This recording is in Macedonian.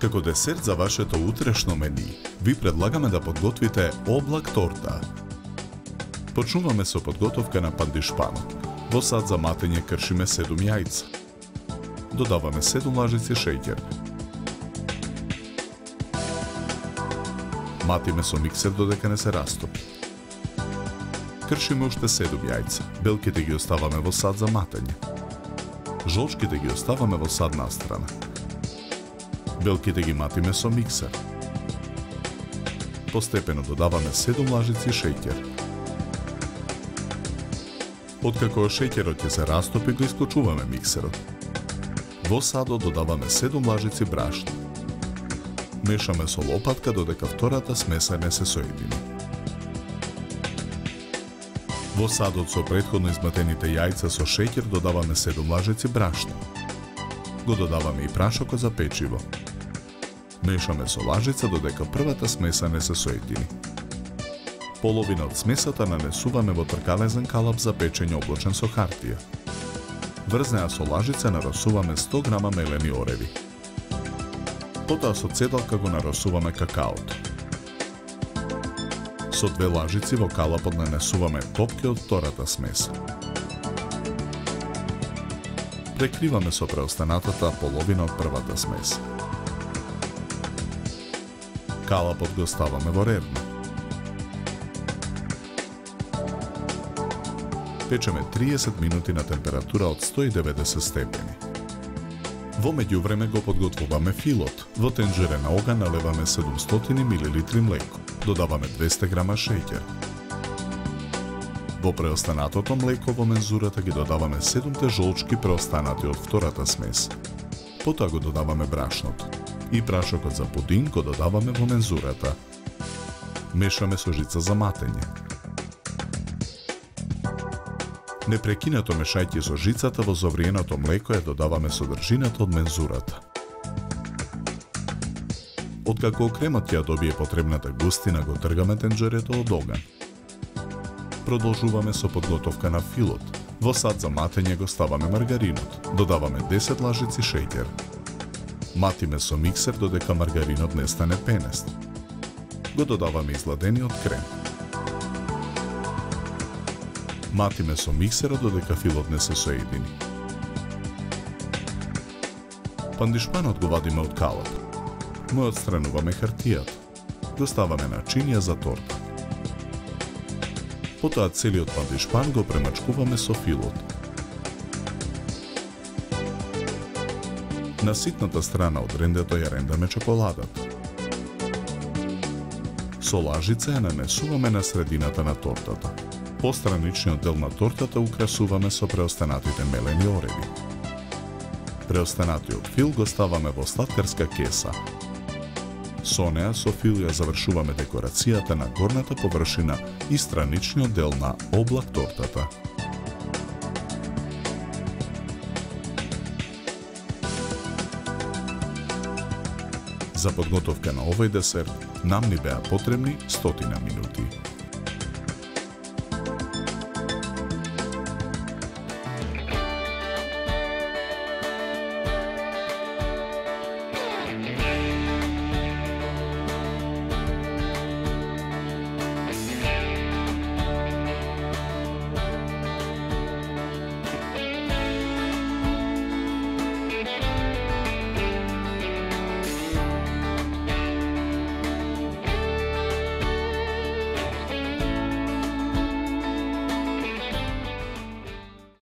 Како десерт за вашето утрешно мени, ви предлагаме да подготвите облак торта. Почнуваме со подготовка на пандишпанот. Во сад за матење кршиме 7 јајца. Додаваме 7 лажици шеќер. Матиме со миксер додека не се растопи. Кршиме уште 7 јајца. Белките ги оставаме во сад за матење. Жолчките ги оставаме во сад настрана Белките ги матиме со миксер. Постепено додаваме 7 лажици шеќер. Откако шеќерот ќе се растопи, го исклучуваме миксерот. Во садо додаваме 7 лажици брашно. Мешаме со лопатка додека втората смеса не се соедини. Во садот со предходно изматените јајца со шеќер додаваме 7 лажици брашно. Го додаваме и прашокот за печиво. Мешаме со лажица додека првата смеса не се соедини. Половина од смесата нанесуваме во тркалезен калап за печење облачен со хартија. Врз неа со лажица нарасуваме 100 грама мелени ореви. Потоа со цедалка го нарасуваме какаото. Со две лажици во калапот нанесуваме топки од втората смеса. Прекриваме со преостанатата половина од првата смеса калапот го ставаме во ревно. Печеме 30 минути на температура од 190 степени. Во меѓувреме го подготвуваме филот. Во тенџере на оган налеваме 700 мл млеко. Додаваме 200 грама шеќер. Во преостанатото млеко во мензурата ги додаваме 7 жолчки преостанати од втората смес. Потоа го додаваме брашното и прашокот за пудин го додаваме во мензурата. Мешаме со жица за матење. Непрекинато мешајќи со жицата во зовриеното млеко ја додаваме содржината од мензурата. Откако кремот ја добие потребната густина, го тргаме тенџерето од оган. Продолжуваме со подготовка на филот. Во сад за матење го ставаме маргаринот. Додаваме 10 лажици шеќер, Матиме со миксер додека маргаринот не стане пенест. Го додаваме изладениот крем. Матиме со миксерот додека филот не се соедини. Пандишпанот го вадиме од калап. Му отстрануваме хартијата. Го ставаме на чинија за торта. Потоа целиот пандишпан го премачкуваме со филот На ситната страна од рендето ја рендаме чоколадата. Со лажица ја нанесуваме на средината на тортата. Постраничниот дел на тортата украсуваме со преостанатите мелени ореви. Преостанатиот фил го ставаме во сладкарска кеса. Со неа со ја завршуваме декорацијата на горната површина и страничниот дел на облак тортата. За подготовка на овој десерт нам ни беа потребни стотина минути.